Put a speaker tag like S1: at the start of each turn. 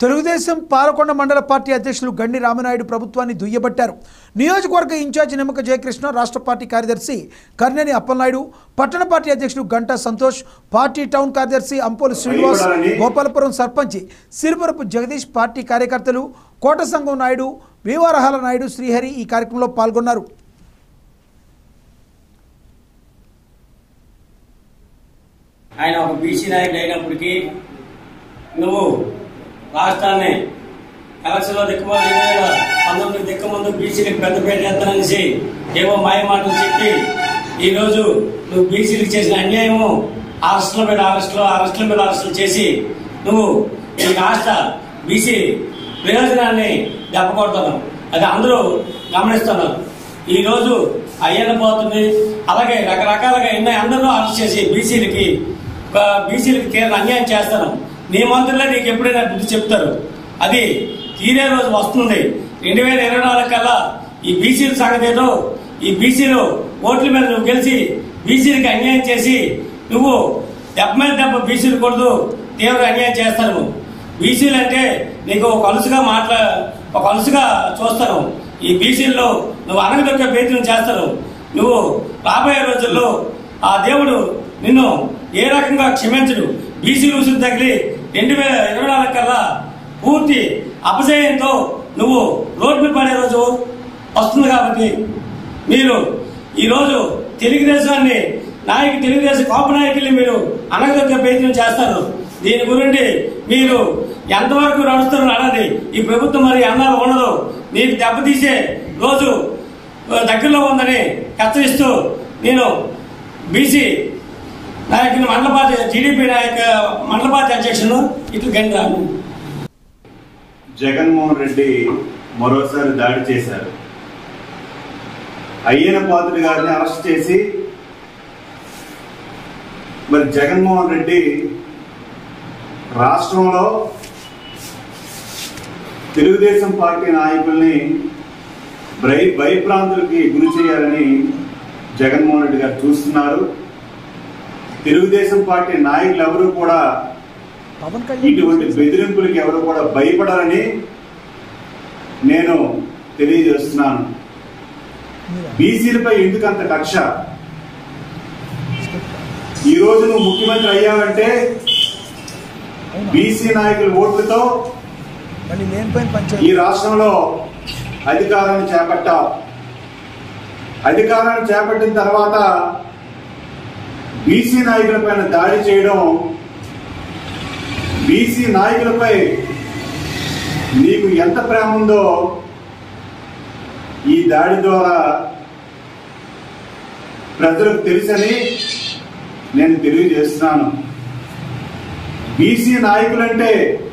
S1: తెలుగుదేశం పాలకొండ మండల పార్టీ అధ్యక్షులు గండి రామనాయుడు ప్రభుత్వాన్ని దుయ్యబట్టారు. నియోజకవర్గ ఇన్ఛార్జి నిమ్మక జయకృష్ణ రాష్ట్ర పార్టీ కార్యదర్శి కర్నేని అప్పలనాయుడు పట్టణ పార్టీ అధ్యక్షులు గంటా సంతోష్ పార్టీ టౌన్ కార్యదర్శి అంపోలు శ్రీనివాస్ గోపాలపురం సర్పంచ్ సిరిపురపు జగదీష్ పార్టీ కార్యకర్తలు కోట సంఘం నాయుడు వివరహాల నాయుడు శ్రీహరి ఈ కార్యక్రమంలో పాల్గొన్నారు.
S2: ఆయన ఒక బీసీ నాయకుడు అయినప్పటికీ నువ్వు రాష్ట్రాన్ని ఎలక్షన్లో దిక్కుమాలి పంతొమ్మిది దిక్కు ముందు బీసీలకు పెద్ద పేరు చేస్తాననేసి ఏవో మాయ మాటలు చెప్పి ఈరోజు నువ్వు బీసీలకు చేసిన అన్యాయము అరెస్టుల మీద అరెస్టులు అరెస్టుల మీద అరెస్టులు చేసి నువ్వు ఈ రాష్ట్ర బీసీ ప్రయోజనాన్ని దెబ్బకొడుతున్నావు. అది అందరూ గమనిస్తున్నారు. ఈరోజు రోజు అయ్యన్న పోతుంది. అలాగే రకరకాలుగా ఎన్నో అందరూ అరెస్ట్ చేసి బీసీలకి బీసీలకి తీరని అన్యాయం చేస్తున్నాం నీ మంత్రులే నీకు ఎప్పుడైనా బుద్ధి చెప్తారు. అది తీరే రోజు వస్తుంది. రెండు వేల ఇరవై నాలుగు కల్లా ఈ బీసీల సంగతి ఈ బీసీలు ఓట్ల మీద నువ్వు గెలిచి బీసీలకి అన్యాయం చేసి నువ్వు దెబ్బ మీద దెబ్బ బీసీలు కొడుతూ తీవ్ర అన్యాయం చేస్తాను బీసీలు అంటే నీకు ఒక అలుసుగా మాట్లా ఒక అలుసుగా చూస్తాను ఈ బీసీల్లో నువ్వు అనగదొక్క ప్రయత్నం చేస్తాను నువ్వు రాబోయే రోజుల్లో ఆ దేవుడు నిన్ను ఏ రకంగా క్షమించడు. బీసీ ఉసురు తగిలి రెండు వేల ఇరవై నాలుగు కల్లా పూర్తి అపజయంతో నువ్వు రోడ్డు పడే రోజు వస్తుంది కాబట్టి మీరు ఈరోజు తెలుగుదేశాన్ని నాయకు తెలుగుదేశం కాపు నాయకుల్ని మీరు అనగదొక్క ప్రయత్నం చేస్తారు. దీని గురించి మీరు ఎంతవరకు నడుస్తున్నారు అన్నది ఈ ప్రభుత్వం మరి అన్నారు ఉండదు. మీరు దెబ్బతీసే రోజు దగ్గరలో ఉందని హెచ్చరిస్తూ నేను బీసీ నాయకుని మండల పార్టీ టీడీపీ నాయక మండల పార్టీ అధ్యక్షుడు ఇటు
S3: జగన్మోహన్ రెడ్డి మరోసారి దాడి చేశారు. అయ్యన పాత్రుడి గారిని అరెస్ట్ చేసి మరి జగన్మోహన్ రెడ్డి రాష్ట్రంలో తెలుగుదేశం పార్టీ నాయకుల్ని భయ భయప్రాంతులకి గురి చేయాలని జగన్మోహన్ రెడ్డి గారు చూస్తున్నారు. తెలుగుదేశం పార్టీ నాయకులు ఎవరు కూడా ఇటువంటి బెదిరింపులకి ఎవరు కూడా భయపడాలని నేను తెలియజేస్తున్నాను. బీసీలపై ఎందుకంత కక్ష? ఈ రోజు నువ్వు ముఖ్యమంత్రి అయ్యావంటే బీసీ నాయకుల ఓట్లతో ఈ రాష్ట్రంలో అధికారాన్ని చేపట్టావు. అధికారాన్ని చేపట్టిన తర్వాత బీసీ నాయకులపైన దాడి చేయడం బీసీ నాయకులపై నీకు ఎంత ప్రేమ ఉందో ఈ దాడి ద్వారా ప్రజలకు తెలుసని నేను తెలియజేస్తున్నాను. బీసీ నాయకులంటే